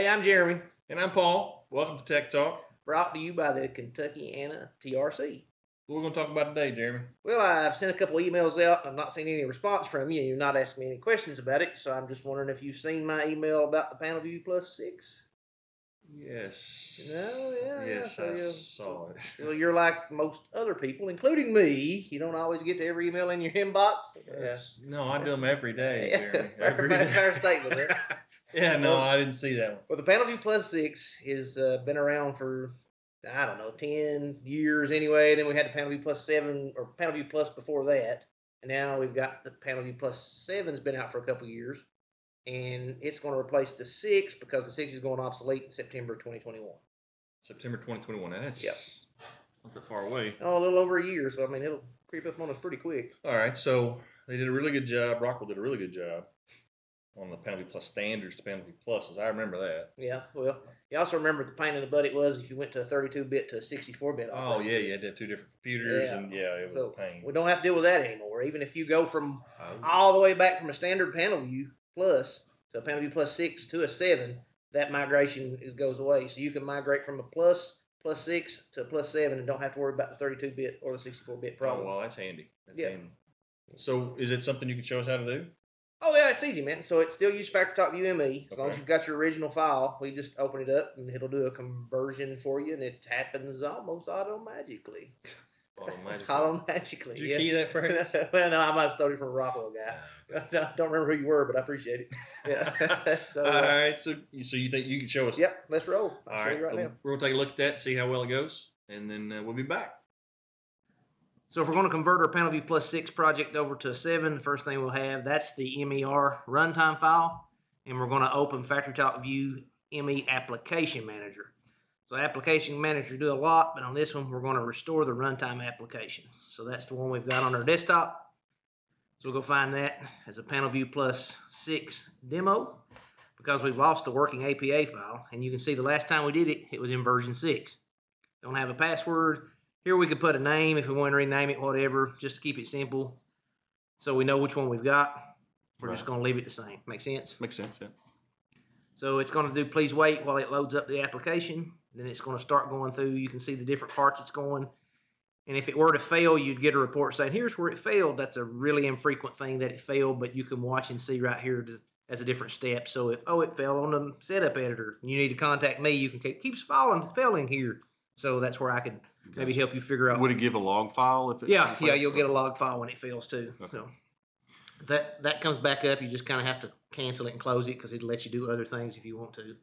Hey, I'm Jeremy. And I'm Paul. Welcome to Tech Talk. Brought to you by the Kentucky Anna TRC. What we're going to talk about today, Jeremy? Well, I've sent a couple emails out. I've not seen any response from you. You've not asked me any questions about it, so I'm just wondering if you've seen my email about the Panel View Plus 6. Yes. No, yeah, Yes, so I saw it. Well, you're like most other people, including me. You don't always get to every email in your inbox. Yeah. No, I do them every day, Jeremy. Every day. fair statement, yeah, no, Well- I didn't see that one. Well, the Panel View Plus 6 has uh, been around for, I don't know, 10 years anyway. Then we had the Panel View Plus 7, or Panel View Plus before that. And now we've got the Panel View Plus 7's been out for a couple years. And it's going to replace the 6 because the 6 is going obsolete in September 2021. September 2021. That's Yep. not that far away. Oh, a little over a year, so I mean, it'll creep up on us pretty quick. All right, so they did a really good job. Rockwell did a really good job on the PanelView Plus standards to PanelView Pluses. I remember that. Yeah, well, you also remember the pain in the butt it was if you went to a 32 bit to a 64 bit. Oh, yeah, you had to have two different computers, Yeah. and yeah, it was So a pain. we don't have to deal with that anymore. Even if you go from Oh. all the way back from a standard panel view plus to a panel view plus six to a seven, that migration is goes away. So you can migrate from a plus plus six to a plus seven and don't have to worry about the 32 bit or the 64 bit Oh, problem. well, that's handy. That's Yeah. handy. So, is it something you can show us how to do? Oh yeah, it's easy, man. So it still uses FactoryTalk View ME as long as you've got your original file. We just open it up and it'll do a conversion for you, and it happens almost automagically. Automatically. Automagically. Did you yeah. key that phrase? well, no, I might have stole it from a Rockwell guy. I don't remember who you were, but I appreciate it. Yeah. so, All uh, right, so so you think you can show us? yep, let's roll. I'll All show right, you right so now. we're gonna take a look at that, see how well it goes, and then uh, we'll be back. So if we're going to convert our Panel View Plus 6 project over to a 7, the first thing we'll have, that's the MER runtime file. And we're going to open FactoryTalk View ME Application Manager. So Application Manager do a lot, but on this one, we're going to restore the runtime application. So that's the one we've got on our desktop. So we'll go find that as a Panel View Plus 6 demo because we've lost the working APA file. And you can see the last time we did it, it was in version 6. Don't have a password. Here we could put a name if we want to rename it, whatever, just to keep it simple. So we know which one we've got. We're just going to leave it the same. Make sense? Makes sense, yeah. So it's going to do please wait while it loads up the application. Then it's going to start going through. You can see the different parts it's going. And if it were to fail, you'd get a report saying, here's where it failed. That's a really infrequent thing that it failed, but you can watch and see right here to, as a different step. So if, oh, it fell on the setup editor, you need to contact me. You can keep, keeps falling, failing here. So that's where I could maybe help you figure out. Would it give a log file if it's Yeah, yeah, you'll get a log file when it fails too. Okay. So that that comes back up. You just kind of have to cancel it and close it because it lets you do other things if you want to.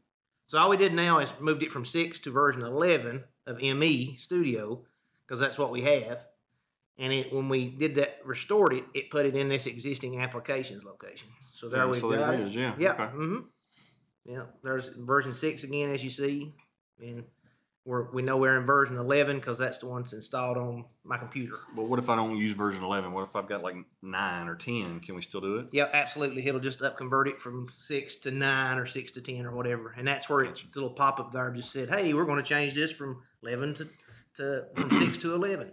So all we did now is moved it from six to version eleven of ME Studio because that's what we have. And it when we did that restored it, it put it in this existing applications location. So there Yeah, we so got it. it is, yeah. Yeah. Okay. Mm-hmm. Yeah. There's version six again, as you see, and we're we know we're in version eleven because that's the one that's installed on my computer. But what if I don't use version 11? What if I've got like 9 or 10? Can we still do it? Yeah, absolutely. It'll just up convert it from six to nine or six to ten or whatever, and that's where it's Gotcha. the little pop up there just said, "Hey, we're going to change this from eleven to to from six to 11.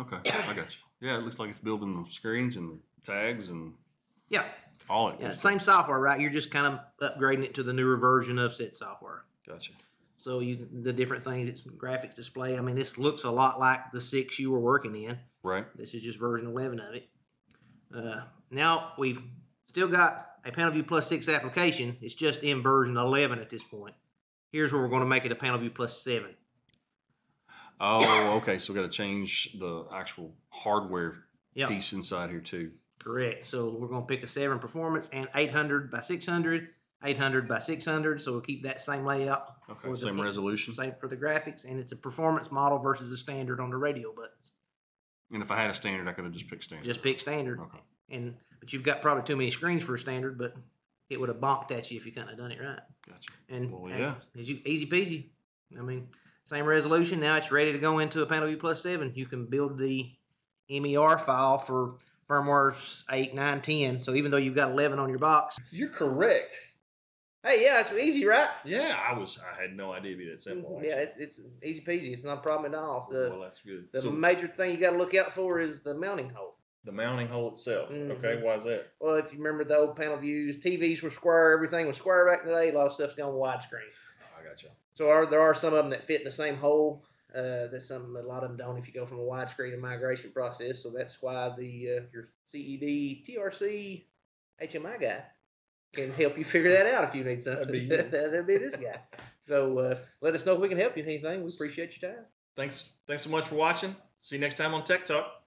Okay, I got you. Yeah, it looks like it's building the screens and tags and Yeah, all it. yeah, same software, right? You're just kind of upgrading it to the newer version of said software. Gotcha. So you the different things, it's graphics display. I mean, this looks a lot like the six you were working in. Right. This is just version 11 of it. Uh, now we've still got a Panel View Plus 6 application. It's just in version 11 at this point. Here's where we're going to make it a Panel View Plus 7. Oh, okay. So we got to change the actual hardware Yeah, piece inside here too. correct. So we're going to pick a 7 performance and 800 by 600, 800 by 600. So we'll keep that same layout. Okay. for the- Same resolution. Same for the graphics. And it's a performance model versus a standard on the radio buttons. And if I had a standard, I could have just picked standard. Just pick standard. Okay. And But you've got probably too many screens for a standard, but it would have bonked at you if you couldn't have done it right. Gotcha. And Well, yeah. it's you- easy peasy. I mean, same resolution. Now it's ready to go into a Panel View Plus 7. You can build the MER file for firmwares 8, 9, 10. So even though you've got 11 on your box. You're correct. Hey, yeah, it's easy, right? Yeah, I was. I had no idea it'd be that simple. Yeah, it's, it's easy peasy. It's not a problem at all. The, well, that's good. the So, major thing you got to look out for is the mounting hole. The mounting hole itself. Mhm. Okay, why is that? Well, if you remember the old panel views, TVs were square, everything was square back in the day. A lot of stuff's gone widescreen. I got you. So are, there are some of them that fit in the same hole. Uh, that's some a lot of them don't if you go from a widescreen and migration process. So that's why the uh, your CED TRC HMI guy can help you figure that out if you need something. That'd be. That'd be this guy. So uh, let us know if we can help you with anything. We appreciate your time. Thanks. Thanks so much for watching. See you next time on Tech Talk.